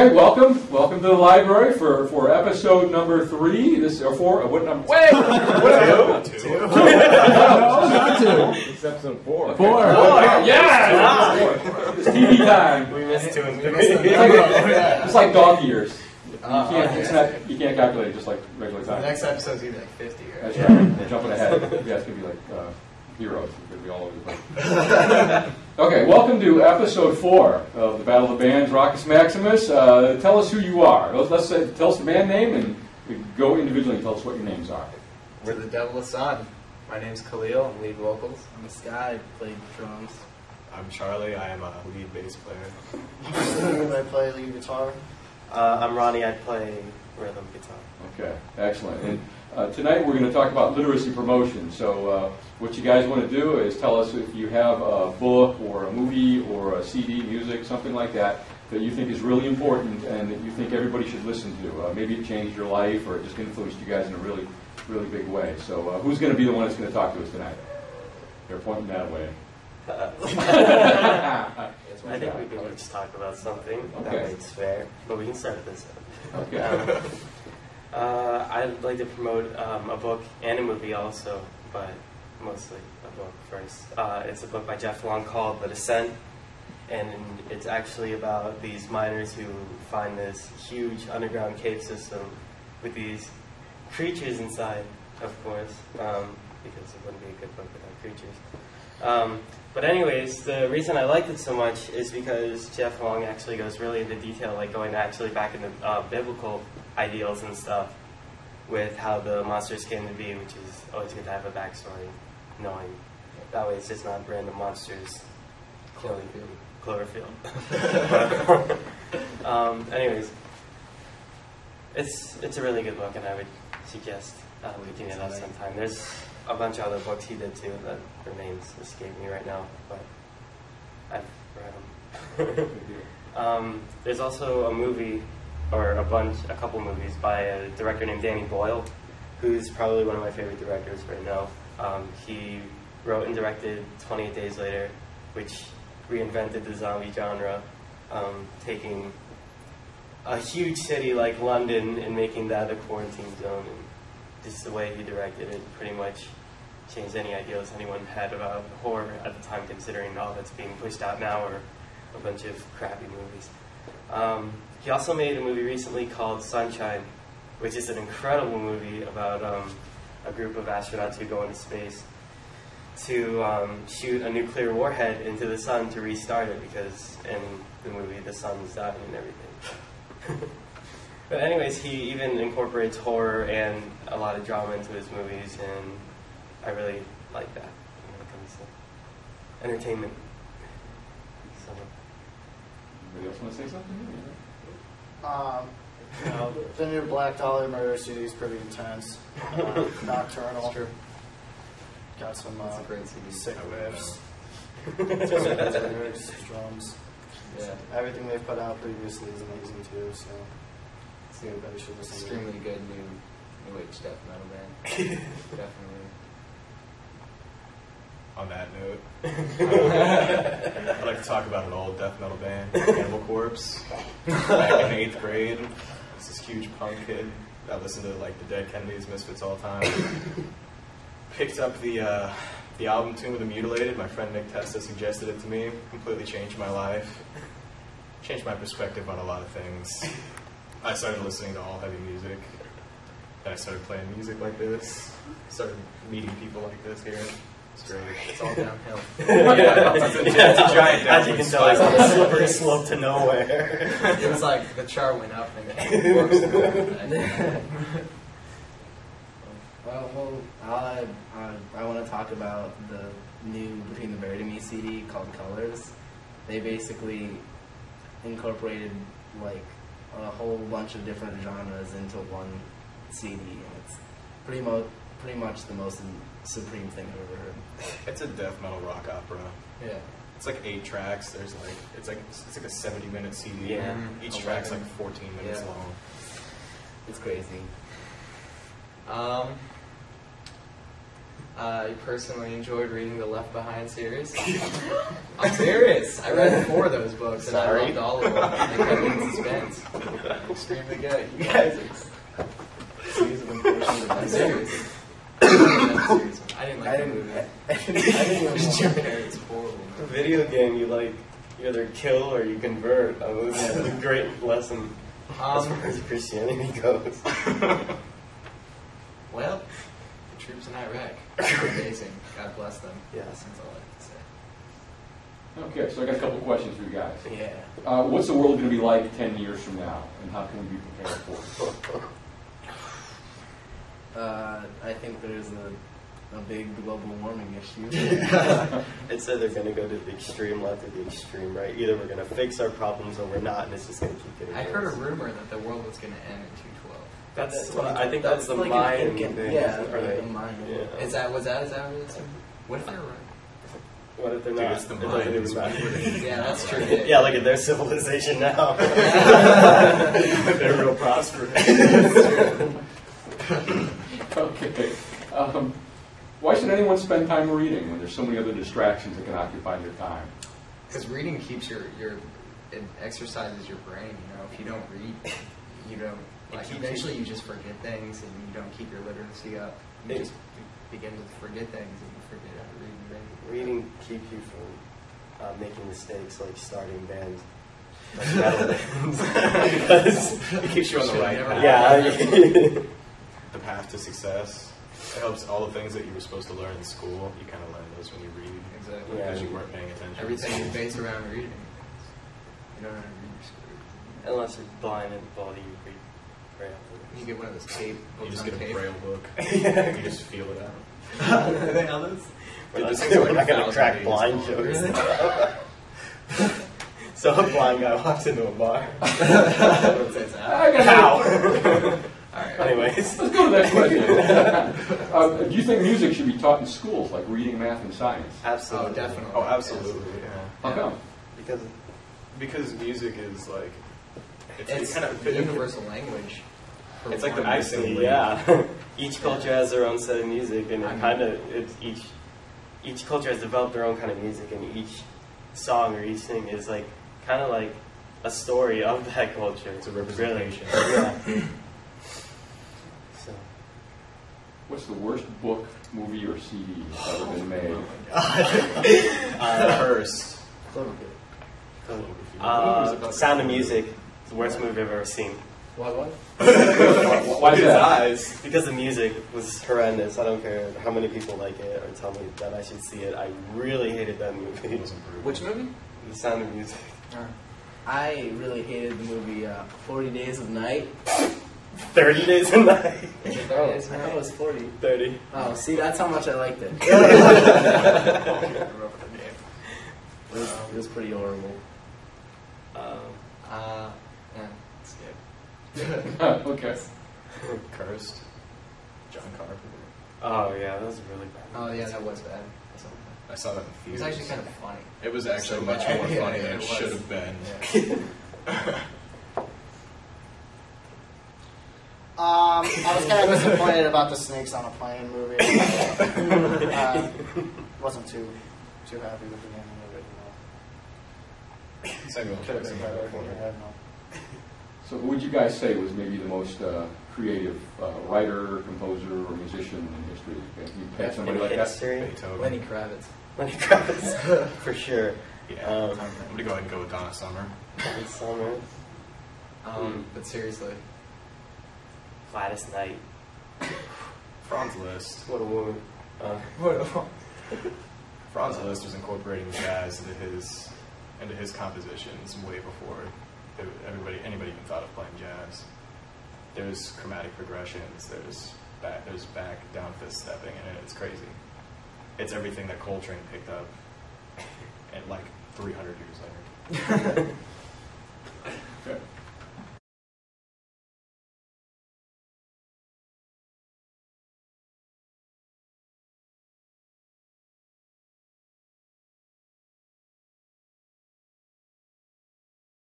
Okay, welcome, welcome to the library for, for episode number three. This or four. uh, What number? Wait, what two? no, not two. It's episode four. Four. Oh, yeah, it's TV time. We missed two and It's like, a- it's like dog years. You Uh, can't, okay. it's not, you can't calculate it just like regular time. The next episode's gonna be like 50, right? That's right. They're jumping ahead. Yeah, it's gonna be like uh, heroes. It's gonna be all over the place. okay, welcome to episode four of the Battle of the Bands. Rockus Maximus. Uh, tell us who you are. Let's, let's say, tell us the band name and go individually and tell us what your names are. We're the Devil Sun. My name's Khalil. I'm lead vocals. I'm a Sky, played drums. I'm Charlie. I am a lead bass player. I play lead guitar. Uh, I'm Ronnie. I play rhythm guitar. Okay, excellent. And uh, tonight we're going to talk about literacy promotion. So, uh, what you guys want to do is tell us if you have a book or a movie or a CD, music, something like that, that you think is really important and that you think everybody should listen to. Uh, maybe it changed your life or it just influenced you guys in a really, really big way. So, uh, who's going to be the one that's going to talk to us tonight? They're pointing that way. I think we can each talk about something that Okay. makes fair, but we can start this end. Okay. I'd like to promote um, a book and a movie also, but mostly a book first. Uh, it's a book by Jeff Long called The Descent, and it's actually about these miners who find this huge underground cave system with these creatures inside, of course, um, because it wouldn't be a good book without creatures. Um, but anyways, the reason I liked it so much is because Jeff Long actually goes really into detail, like going actually back into uh, biblical ideals and stuff with how the monsters came to be, which is always good to have a backstory, knowing that way it's just not random monsters. Cloverfield. Cloverfield. um, anyways, it's it's a really good book, and I would suggest uh, picking it up sometime. There's a bunch of other books he did too that their names escape me right now, but I've read them. um, there's also a movie, or a bunch, a couple movies by a director named Danny Boyle, who's probably one of my favorite directors right now. Um, he wrote and directed 28 Days Later, which reinvented the zombie genre, um, taking a huge city like London and making that a quarantine zone. And just the way he directed it pretty much changed any ideas anyone had about horror at the time, considering all that's being pushed out now are a bunch of crappy movies. Um, he also made a movie recently called Sunshine, which is an incredible movie about um, a group of astronauts who go into space to um, shoot a nuclear warhead into the sun to restart it because in the movie the sun's dying and everything. but anyways, he even incorporates horror and a lot of drama into his movies, and I really like that when it comes to entertainment. So, Anybody else want to say something? Um, you know, the new Black Dahlia Murder CD is pretty intense. Uh, Nocturnal. Got some uh, great CD. sick riffs. Lyrics, drums. yeah, Everything they've put out previously is amazing too. So everybody should listen. Extremely good new new age death metal band. Definitely. On that note, I'd like to talk about an old death metal band, Cannibal Corpse. Back in eighth grade, was this huge punk kid that listened to like the Dead Kennedys, Misfits all the time. Picked up the uh, the album Tomb of the Mutilated. My friend Nick Testa suggested it to me. Completely changed my life. Changed my perspective on a lot of things. I started listening to all heavy music. I started playing music like this. Started meeting people like this here. It's great. It's all downhill. yeah, it's a, it's a giant as you can tell, it's on a slippery slope to nowhere. it was like the chart went up and it works. Well, well uh, uh, I, I, I want to talk about the new Between the Buried and Me CD called Colors. They basically incorporated like a whole bunch of different genres into one CD, and it's pretty mo- pretty much the most supreme thing I've ever heard. It's a death metal rock opera. Yeah. It's like eight tracks. There's like it's like it's like a seventy minute CD. Yeah. Each Eleven. track's like fourteen minutes Yeah. long. It's crazy. Um, I personally enjoyed reading the Left Behind series. I'm serious. I read four of those books and I Sorry. loved all of them. They kept me in suspense. Extremely good. You guys are. Excuse me, unfortunately, I didn't I like the didn't. movie. I didn't, I didn't even Jim watch- Carrey's horrible. The video game, you like you either kill or you convert. This is a great lesson as Um, far as Christianity goes. well, the troops in Iraq are amazing. God bless them. Yes. That's all I have to say. Okay, so I got a couple questions for you guys. Yeah. Uh, what's the world going to be like 10 years from now, and how can we be prepared for it? Uh, I think there's a, a big global warming issue. It said they're going to go to the extreme left or the extreme right. Either we're going to fix our problems or we're not, and it's just going to keep getting I worse. heard a rumor that the world was going to end in 212. That's, I think that's, the like Mayan an inca- thing. Yeah, isn't like it? the Mayan. Yeah. Is that was that is that what it's? What if they're right? What if they're Dude, not? it's the It doesn't even Mayans. matter. Yeah, that's true. yeah, look at their civilization now. They're real prosperous. Okay. Um, why should anyone spend time reading when there's so many other distractions that can occupy their time? Because reading keeps your your it exercises your brain. You know, if you don't read, you don't like. Eventually, you just forget things, and you don't keep your literacy up. You It- just begin to forget things, and you forget how to read and write. Reading keep you from uh, making mistakes like starting bands. Like. Because- It keeps you on the right never path. yeah. The path to success. It helps all the things that you were supposed to learn in school. You kind of learn those when you read Exactly. Yeah. because you weren't paying attention. Everything is based around reading. You don't know how to read, you're. Unless you're blind and bald, you read braille. You get one of those tape You just on get a tape. braille book. you just feel it out. Are they others? We're not, Those things are we're like not gonna thousand crack blind long. jokes. so a blind guy walks into a bar. It says. I How? All right. Anyways. Let's go to the next question. uh, do you think music should be taught in schools, like reading, math, and science? Absolutely. Oh, definitely. Oh, absolutely. Yeah. How come? Because Because music is like it's, It's kind of the universal language. It's like the one. icing. Yeah. each culture has their own set of music, and it kind of it's each each culture has developed their own kind of music, and each song or each thing is like kind of like a story of that culture. It's a representation. Really. Yeah. so What's the worst book, movie, or CD that's ever been made? uh, first. uh, Sound of Music, the worst movie I've ever seen. What, what? Why is His eyes. Because the music was horrendous. I don't care how many people like it or tell me that I should see it. I really hated that movie. It wasn't brutal. Which movie? The Sound of Music. I really hated the movie uh, 40 Days of Night. 30 Days a Night. Is it 30 Oh, I thought it was 40. 30. Oh, see, that's how much I liked it. I wrote the name. It was, it was pretty horrible. Um, Uh, yeah, skip. okay. Cursed. John Carpenter. oh, yeah, that was really bad. Oh, yeah, that was bad. I saw that in It was actually kind of funny. It was actually So much bad. more funny yeah, than it it should have been. Um, I was kind of disappointed about the Snakes on a Plane movie. uh, wasn't too too happy with the ending of it. You know. Samuel Could have Jackson. been better. but I don't know. So who would you guys say was maybe the most uh, creative uh, writer, composer, or musician in history? You had somebody In like that? Beethoven. Lenny Kravitz. Lenny Kravitz, for sure. Yeah. Um, I'm gonna go ahead and go with Donna Summer. in summer, Um, but seriously, Gladys Knight. Franz Liszt. What a woman. Uh, Franz Liszt was incorporating jazz into his into his compositions way before it- everybody anybody even thought of playing jazz. There's chromatic progressions. There's back there's back down fifth stepping in it. It's crazy. It's everything that Coltrane picked up, at like 300 years later.